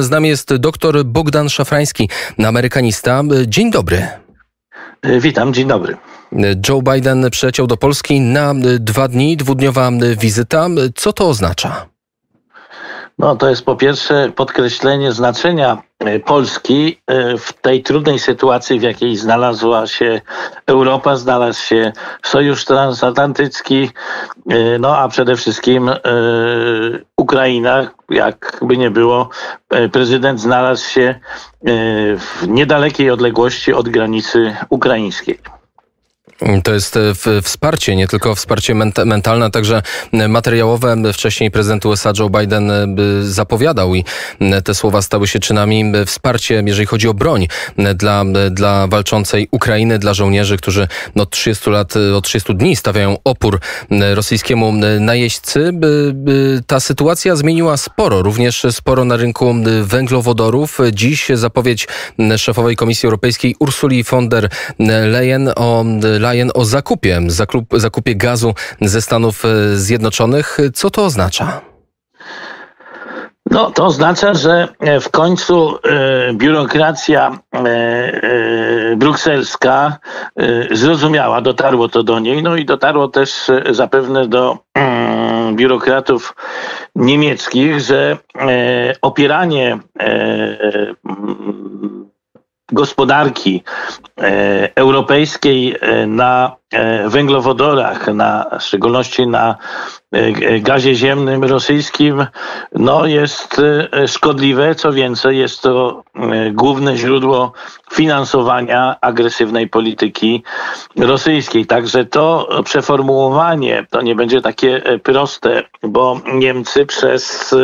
Z nami jest dr Bogdan Szafrański, amerykanista. Dzień dobry. Witam, dzień dobry. Joe Biden przyleciał do Polski na dwa dni, dwudniowa wizyta. Co to oznacza? No, to jest po pierwsze podkreślenie znaczenia e, Polski e, w tej trudnej sytuacji, w jakiej znalazła się Europa, znalazł się Sojusz Transatlantycki, e, no a przede wszystkim Ukraina, jakby nie było, prezydent znalazł się w niedalekiej odległości od granicy ukraińskiej. To jest e, wsparcie, nie tylko wsparcie mentalne, także e, materiałowe. Wcześniej prezydent USA Joe Biden e, zapowiadał i te słowa stały się czynami wsparcie, jeżeli chodzi o broń dla, dla walczącej Ukrainy, dla żołnierzy, którzy od 30 lat, od 30 dni stawiają opór rosyjskiemu najeźdźcy. Ta sytuacja zmieniła sporo, również sporo na rynku węglowodorów. Dziś zapowiedź szefowej Komisji Europejskiej Ursuli von der Leyen o Leyen o zakupie, zakup, zakupie gazu ze Stanów e, Zjednoczonych. Co to oznacza? No, to oznacza, że e, w końcu e, biurokracja brukselska zrozumiała, dotarło to do niej, no i dotarło też zapewne do mm, biurokratów niemieckich, że opieranie gospodarki e, europejskiej e, na e, węglowodorach, na, w szczególności na gazie ziemnym rosyjskim, no jest szkodliwe. Co więcej, jest to główne źródło finansowania agresywnej polityki rosyjskiej. Także to przeformułowanie to nie będzie takie proste, bo Niemcy przez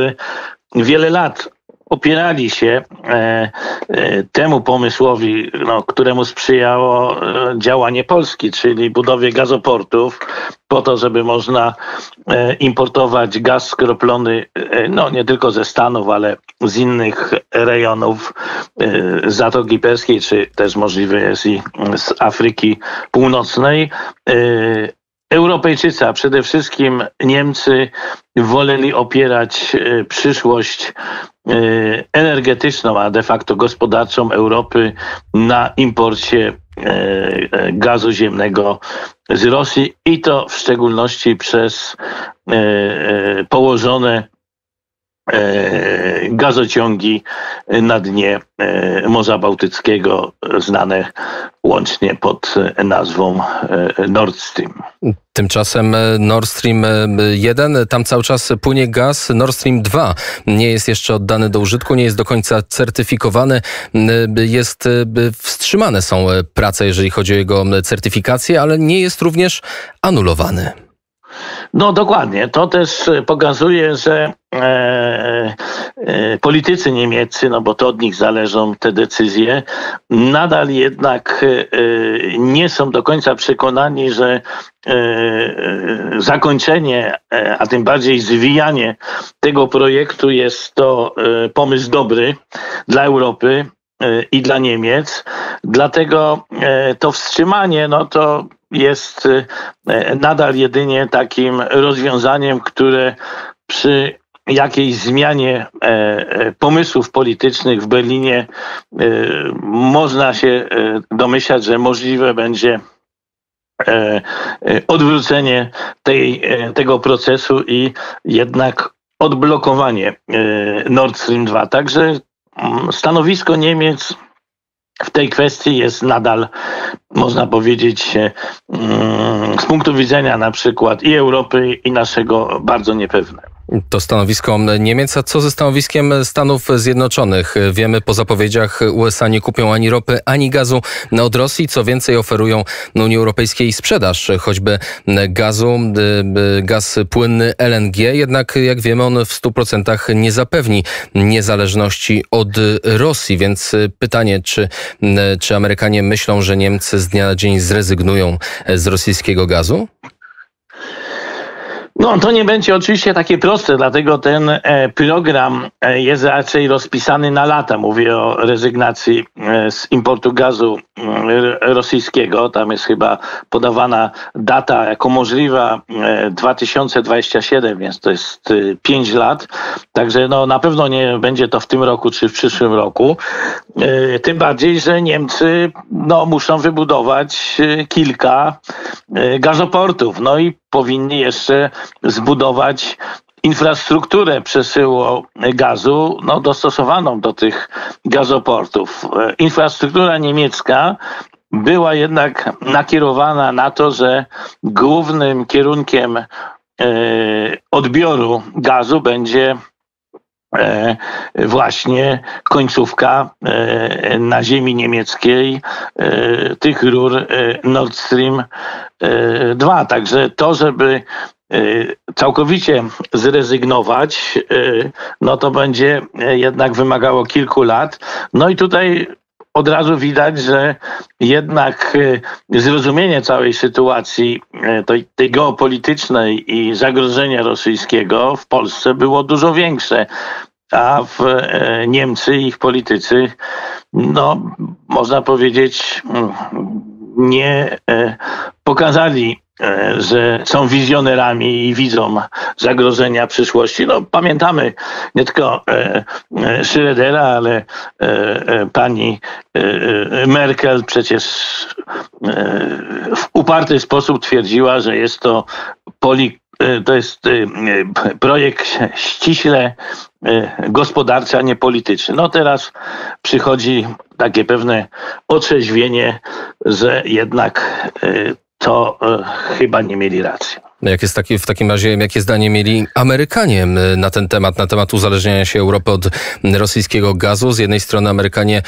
wiele lat opierali się e, e, temu pomysłowi, no, któremu sprzyjało e, działanie Polski, czyli budowie gazoportów, po to, żeby można importować gaz skroplony no, nie tylko ze Stanów, ale z innych rejonów Zatoki Perskiej, czy też możliwe jest i z Afryki Północnej. Europejczycy, a przede wszystkim Niemcy woleli opierać przyszłość E, energetyczną, a de facto gospodarczą Europy na imporcie e, e, gazu ziemnego z Rosji i to w szczególności przez położone gazociągi na dnie Morza Bałtyckiego, znane łącznie pod nazwą Nord Stream. Tymczasem e, Nord Stream 1, e, tam cały czas płynie gaz. Nord Stream 2 nie jest jeszcze oddany do użytku, nie jest do końca certyfikowany. E, jest wstrzymane są prace, jeżeli chodzi o jego certyfikację, ale nie jest również anulowany. No dokładnie. To też e, pokazuje, że e, e, politycy niemieccy, no bo to od nich zależą te decyzje, nadal jednak e, nie są do końca przekonani, że e, zakończenie, e, a tym bardziej zwijanie tego projektu jest to pomysł dobry dla Europy i dla Niemiec. Dlatego to wstrzymanie, no to jest e, nadal jedynie takim rozwiązaniem, które przy jakiejś zmianie e, e, pomysłów politycznych w Berlinie można się domyślać, że możliwe będzie odwrócenie tej, tego procesu i jednak odblokowanie Nord Stream 2. Także mm, stanowisko Niemiec w tej kwestii jest nadal, można powiedzieć, mm, z punktu widzenia na przykład i Europy, i naszego bardzo niepewne. To stanowisko Niemiec, a co ze stanowiskiem Stanów Zjednoczonych? Wiemy po zapowiedziach USA nie kupią ani ropy, ani gazu od Rosji. Co więcej, oferują Unii Europejskiej sprzedaż choćby gazu, gaz płynny LNG. Jednak jak wiemy, on w 100% nie zapewni niezależności od Rosji. Więc pytanie, czy, czy Amerykanie myślą, że Niemcy z dnia na dzień zrezygnują z rosyjskiego gazu? No, to nie będzie oczywiście takie proste, dlatego ten e, program e, jest raczej rozpisany na lata. Mówię o rezygnacji e, z importu gazu rosyjskiego. Tam jest chyba podawana data jako możliwa 2027, więc to jest 5 lat. Także no, na pewno nie będzie to w tym roku czy w przyszłym roku. Tym bardziej, że Niemcy no, muszą wybudować kilka gazoportów. No i powinni jeszcze zbudować infrastrukturę przesyłu gazu no, dostosowaną do tych gazoportów. Infrastruktura niemiecka była jednak nakierowana na to, że głównym kierunkiem e, odbioru gazu będzie e, właśnie końcówka e, na ziemi niemieckiej tych rur Nord Stream 2. Także to, żeby całkowicie zrezygnować, no to będzie jednak wymagało kilku lat. No i tutaj od razu widać, że jednak zrozumienie całej sytuacji tej geopolitycznej i zagrożenia rosyjskiego w Polsce było dużo większe. A w Niemcy ich politycy, no można powiedzieć, nie pokazali że są wizjonerami i widzą zagrożenia przyszłości. No, pamiętamy nie tylko e, e, Schrödera, ale pani Merkel przecież w uparty sposób twierdziła, że jest to poli to jest projekt ściśle gospodarczy, a nie polityczny. No teraz przychodzi takie pewne otrzeźwienie, że jednak to e, chyba nie mieli racji. Jak jest taki, w takim razie, jakie zdanie mieli Amerykanie na ten temat, na temat uzależniania się Europy od rosyjskiego gazu? Z jednej strony Amerykanie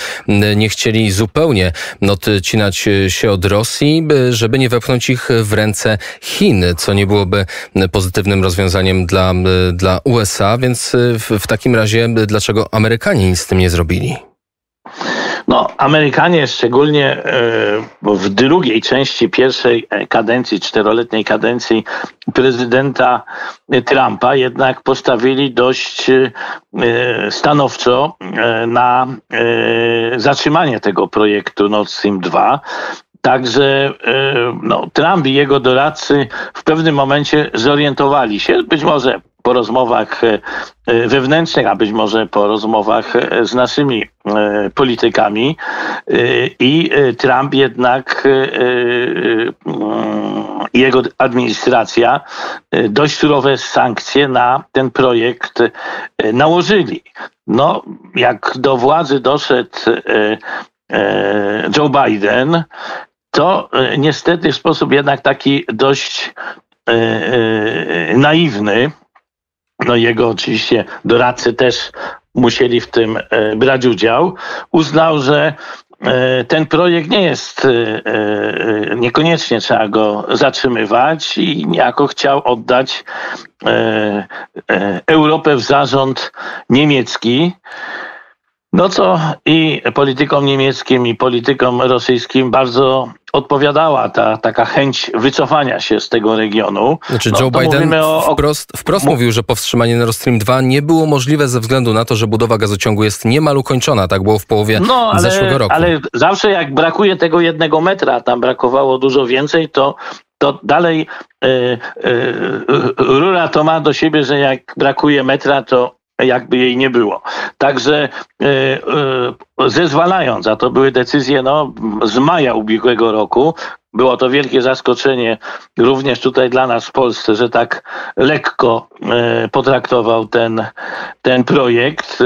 nie chcieli zupełnie odcinać się od Rosji, żeby nie wepchnąć ich w ręce Chin, co nie byłoby pozytywnym rozwiązaniem dla, dla USA, więc w, w takim razie dlaczego Amerykanie nic z tym nie zrobili? No, Amerykanie szczególnie e, w drugiej części pierwszej kadencji, czteroletniej kadencji prezydenta Trumpa jednak postawili dość e, stanowczo e, na zatrzymanie tego projektu Nord Stream 2. Także no, Trump i jego doradcy w pewnym momencie zorientowali się, być może po rozmowach e, e, wewnętrznych, a być może po rozmowach e, z naszymi politykami i Trump jednak i jego administracja dość surowe sankcje na ten projekt nałożyli. No, jak do władzy doszedł Joe Biden, to niestety w sposób jednak taki dość naiwny no jego oczywiście doradcy też musieli w tym e, brać udział, uznał, że e, ten projekt nie jest, e, niekoniecznie trzeba go zatrzymywać i niejako chciał oddać Europę w zarząd niemiecki. No co i politykom niemieckim, i politykom rosyjskim bardzo odpowiadała ta taka chęć wycofania się z tego regionu. Znaczy no, Joe Biden o... wprost, wprost mówił, że powstrzymanie Nord Stream 2 nie było możliwe ze względu na to, że budowa gazociągu jest niemal ukończona. Tak było w połowie no, ale, zeszłego roku. Ale zawsze jak brakuje tego jednego metra, tam brakowało dużo więcej, to to dalej y, y, rura to ma do siebie, że jak brakuje metra, to jakby jej nie było. Także e, e, zezwalając, a to były decyzje no, z maja ubiegłego roku, było to wielkie zaskoczenie również tutaj dla nas w Polsce, że tak lekko e, potraktował ten, ten projekt.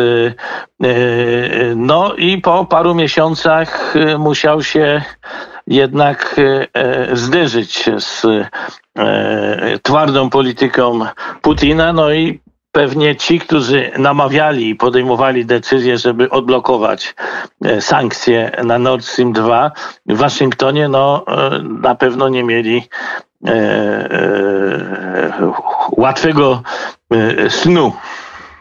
No i po paru miesiącach musiał się jednak zderzyć z twardą polityką Putina, no i pewnie ci, którzy namawiali i podejmowali decyzję, żeby odblokować e, sankcje na Nord Stream 2 w Waszyngtonie, no e, na pewno nie mieli e, łatwego snu.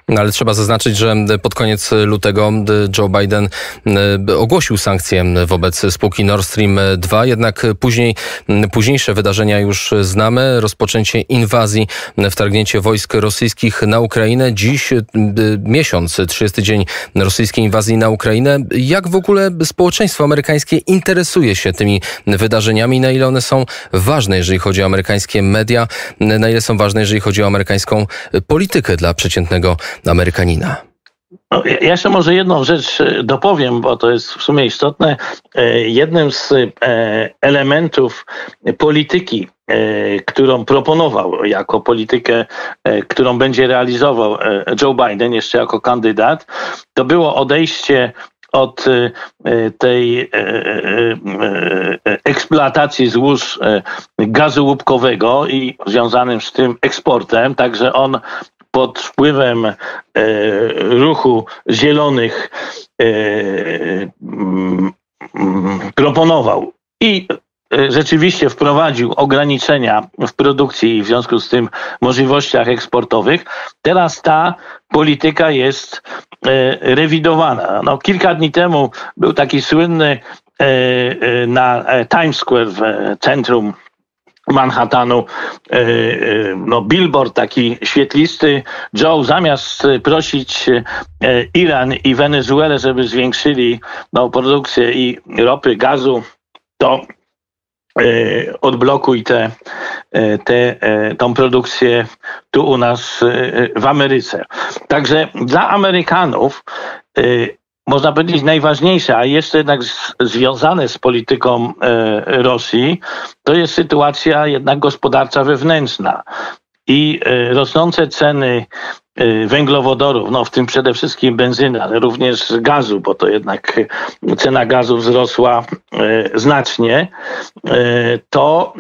No ale trzeba zaznaczyć, że pod koniec lutego Joe Biden ogłosił sankcje wobec spółki Nord Stream 2, jednak później, późniejsze wydarzenia już znamy. Rozpoczęcie inwazji, wtargnięcie wojsk rosyjskich na Ukrainę. Dziś miesiąc, 30 dzień rosyjskiej inwazji na Ukrainę. Jak w ogóle społeczeństwo amerykańskie interesuje się tymi wydarzeniami? Na ile one są ważne, jeżeli chodzi o amerykańskie media? Na ile są ważne, jeżeli chodzi o amerykańską politykę dla przeciętnego Amerykanina. No, ja jeszcze może jedną rzecz e, dopowiem, bo to jest w sumie istotne. E, jednym z e, elementów polityki, którą proponował jako politykę, którą będzie realizował Joe Biden jeszcze jako kandydat, to było odejście od tej eksploatacji złóż gazu łupkowego i związanym z tym eksportem, także on pod wpływem e, ruchu zielonych e, mm, proponował i e, rzeczywiście wprowadził ograniczenia w produkcji i w związku z tym możliwościach eksportowych. Teraz ta polityka jest rewidowana. No, kilka dni temu był taki słynny na Times Square w centrum Manhattanu, e, e, no billboard taki świetlisty. Joe zamiast prosić e, Iran i Wenezuelę, żeby zwiększyli no, produkcję i ropy, gazu, to odblokuj tę te, tą produkcję tu u nas w Ameryce. Także dla Amerykanów można powiedzieć, najważniejsze, a jeszcze jednak związane z polityką e, Rosji, to jest sytuacja jednak gospodarcza wewnętrzna. I e, rosnące ceny e, węglowodorów, no w tym przede wszystkim benzyny, ale również gazu, bo to jednak cena gazu wzrosła znacznie, to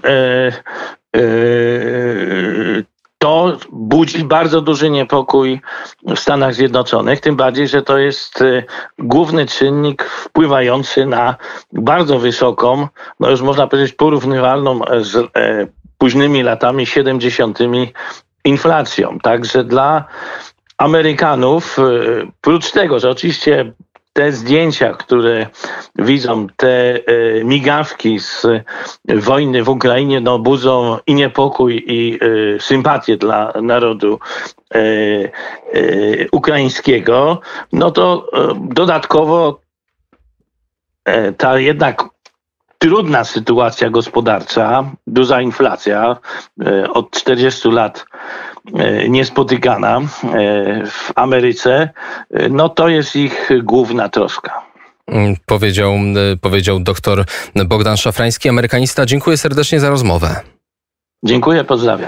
to budzi bardzo duży niepokój w Stanach Zjednoczonych, tym bardziej, że to jest y, główny czynnik wpływający na bardzo wysoką, no już można powiedzieć porównywalną z e, późnymi latami 70. inflacją. Także dla Amerykanów, y, prócz tego, że oczywiście te zdjęcia, które widzą, te e, migawki z wojny w Ukrainie, no, budzą i niepokój, i e, sympatię dla narodu e, ukraińskiego, no to dodatkowo ta jednak trudna sytuacja gospodarcza, duża inflacja od 40 lat E, niespotykana e, w Ameryce, e, no to jest ich główna troska. Mm, powiedział, powiedział doktor Bogdan Szafrański, amerykanista. Dziękuję serdecznie za rozmowę. Dziękuję, pozdrawiam.